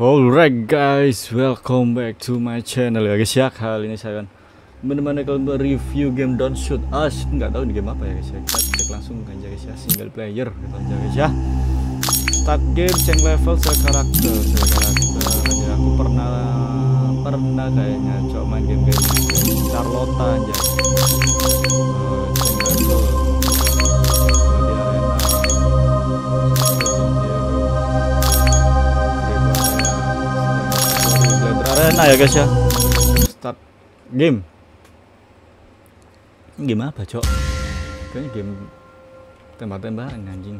Alright guys, welcome back to my channel. Ya guys ya Kali ini saya akan menemani kalian review game Don't Shoot Us. Nggak tahu ini game apa ya guys ya. Kita cek langsung aja guys ya, single player gitu aja guys ya. Start game, change level, saya karakter Saya karakter, ya aku pernah Pernah kayaknya coba main game-game Charlotte aja Arena ya guys ya. Start. Game? Ini game apa cok? Kayaknya game tembak-tembakan anjing.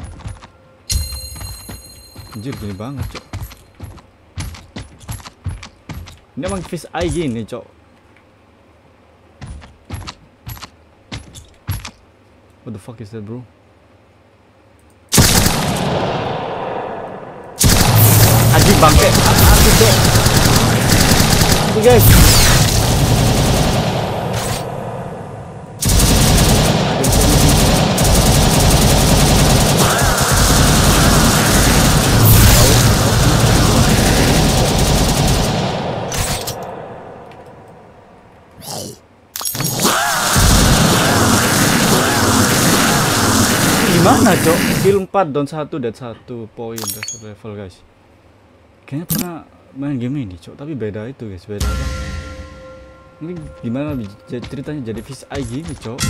Anjir gini banget cok. Ini emang fish eye gini cok. What the fuck is that bro? Anjing bangke. Anjing cok Oke guys. Gimana, Cok? Kill 4 down 1 dan 1 poin level, guys. Kayaknya pernah main game ini cok. Tapi beda itu guys beda. Apa ini gimana ceritanya jadi fish eye gini cok?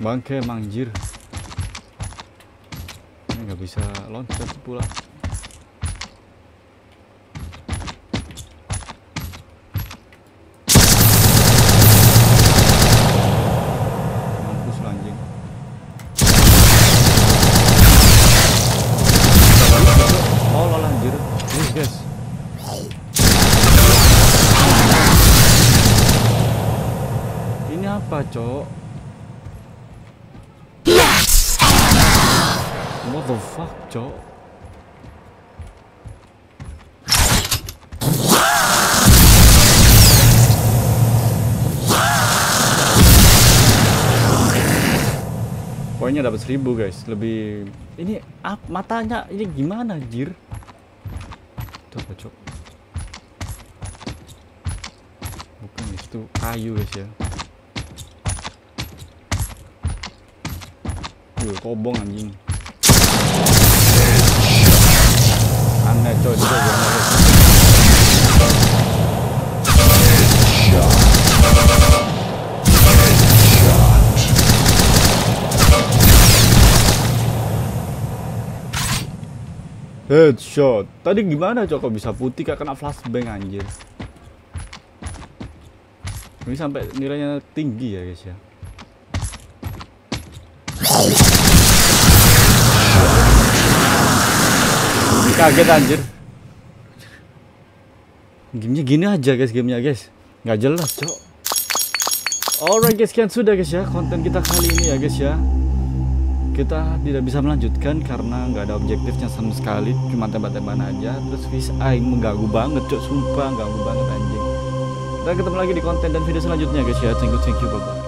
Bangke mangjir ini nggak bisa loncat pula apa, Cok? What the fuck, Cok? Poinnya dapat seribu guys, lebih ini ap matanya ini gimana anjir? Coba cok. Bukan itu kayu guys ya. Yuh, kobong anjing. Aneh cok itu Headshot. Tadi gimana cok kok bisa putih kayak kena flashbang anjir. Ini sampai nilainya tinggi ya guys ya. Kaget anjir. Gamenya gini aja guys gamenya guys. Nggak jelas cok. Alright guys, sekian sudah guys ya konten kita kali ini ya guys ya kita tidak bisa melanjutkan karena nggak ada objektifnya sama sekali cuma tembak-tembakan aja terus fish eye mengganggu banget cok sumpah ganggu banget anjing kita ketemu lagi di konten dan video selanjutnya guys ya thank you thank you bye bye